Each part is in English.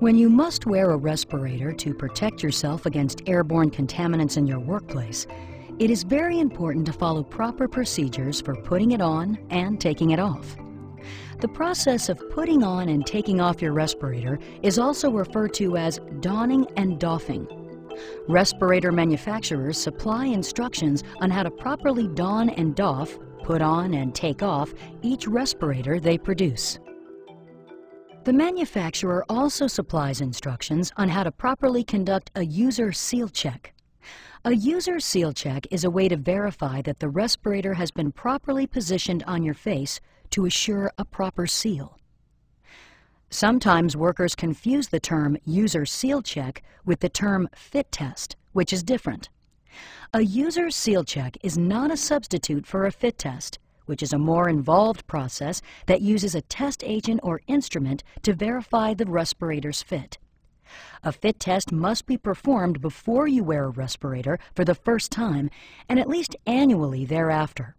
When you must wear a respirator to protect yourself against airborne contaminants in your workplace, it is very important to follow proper procedures for putting it on and taking it off. The process of putting on and taking off your respirator is also referred to as donning and doffing. Respirator manufacturers supply instructions on how to properly don and doff, put on and take off each respirator they produce. The manufacturer also supplies instructions on how to properly conduct a user seal check. A user seal check is a way to verify that the respirator has been properly positioned on your face to assure a proper seal. Sometimes workers confuse the term user seal check with the term fit test, which is different. A user seal check is not a substitute for a fit test which is a more involved process that uses a test agent or instrument to verify the respirator's fit. A fit test must be performed before you wear a respirator for the first time and at least annually thereafter.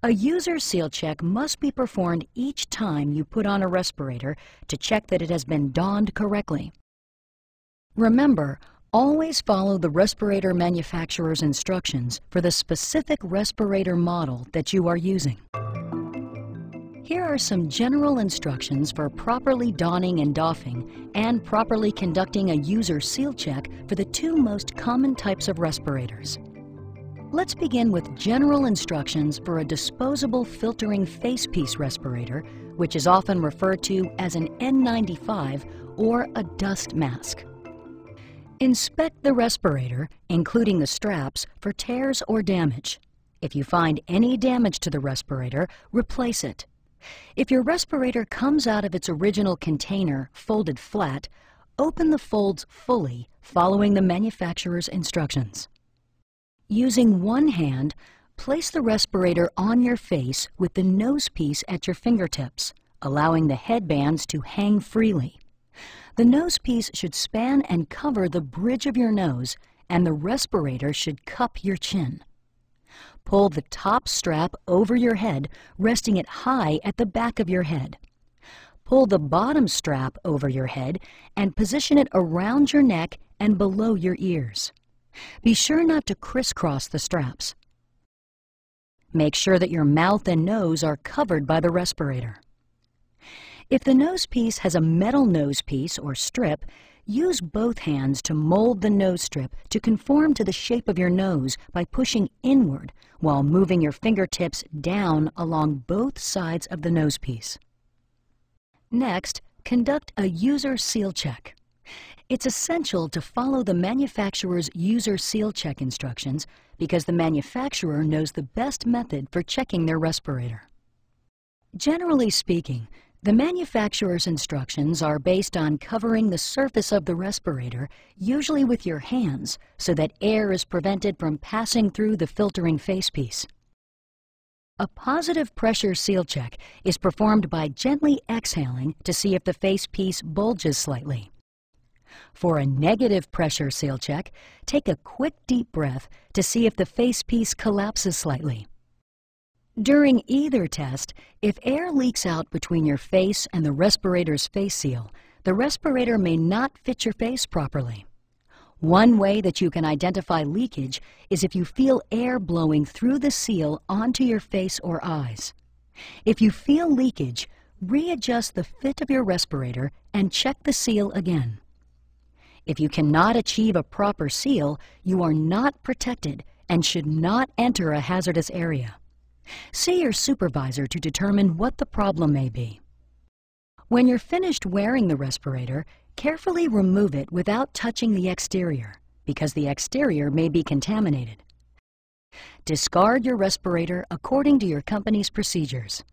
A user seal check must be performed each time you put on a respirator to check that it has been donned correctly. Remember, Always follow the respirator manufacturer's instructions for the specific respirator model that you are using. Here are some general instructions for properly donning and doffing and properly conducting a user seal check for the two most common types of respirators. Let's begin with general instructions for a disposable filtering facepiece respirator, which is often referred to as an N95 or a dust mask. Inspect the respirator, including the straps, for tears or damage. If you find any damage to the respirator, replace it. If your respirator comes out of its original container folded flat, open the folds fully, following the manufacturer's instructions. Using one hand, place the respirator on your face with the nose piece at your fingertips, allowing the headbands to hang freely. The nose piece should span and cover the bridge of your nose, and the respirator should cup your chin. Pull the top strap over your head, resting it high at the back of your head. Pull the bottom strap over your head and position it around your neck and below your ears. Be sure not to crisscross the straps. Make sure that your mouth and nose are covered by the respirator. If the nose piece has a metal nose piece or strip, use both hands to mold the nose strip to conform to the shape of your nose by pushing inward while moving your fingertips down along both sides of the nose piece. Next, conduct a user seal check. It's essential to follow the manufacturer's user seal check instructions because the manufacturer knows the best method for checking their respirator. Generally speaking, the manufacturer's instructions are based on covering the surface of the respirator, usually with your hands, so that air is prevented from passing through the filtering facepiece. A positive pressure seal check is performed by gently exhaling to see if the facepiece bulges slightly. For a negative pressure seal check, take a quick deep breath to see if the facepiece collapses slightly. During either test, if air leaks out between your face and the respirator's face seal, the respirator may not fit your face properly. One way that you can identify leakage is if you feel air blowing through the seal onto your face or eyes. If you feel leakage, readjust the fit of your respirator and check the seal again. If you cannot achieve a proper seal, you are not protected and should not enter a hazardous area. See your supervisor to determine what the problem may be. When you're finished wearing the respirator, carefully remove it without touching the exterior, because the exterior may be contaminated. Discard your respirator according to your company's procedures.